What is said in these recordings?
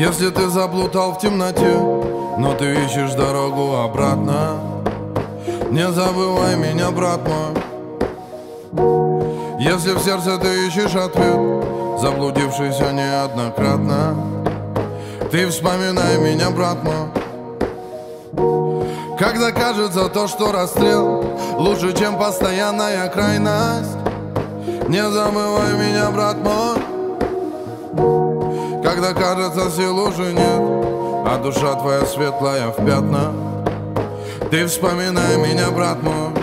Если ты заплутал в темноте, но ты ищешь дорогу обратно, не забывай меня, брат мой. Если в сердце ты ищешь ответ, заблудившийся неоднократно, ты вспоминай меня, брат мой. Когда кажется то, что расстрел Лучше, чем постоянная крайность Не забывай меня, брат мой Когда кажется сил уже нет А душа твоя светлая в пятна. Ты вспоминай меня, брат мой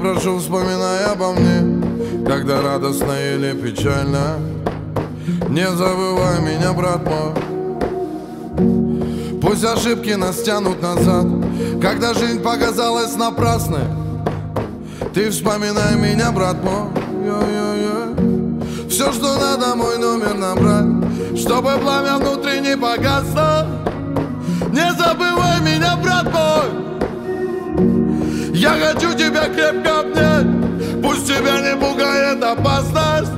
прошу, вспоминай обо мне Когда радостно или печально. Не забывай меня, брат мой. Пусть ошибки нас тянут назад Когда жизнь показалась напрасной. Ты вспоминай меня, брат мой. Все, что надо, мой номер набрать Чтобы пламя внутри не погасло. Не забывай меня, брат мой я хочу тебя крепко обнять. Пусть тебя не пугает опасность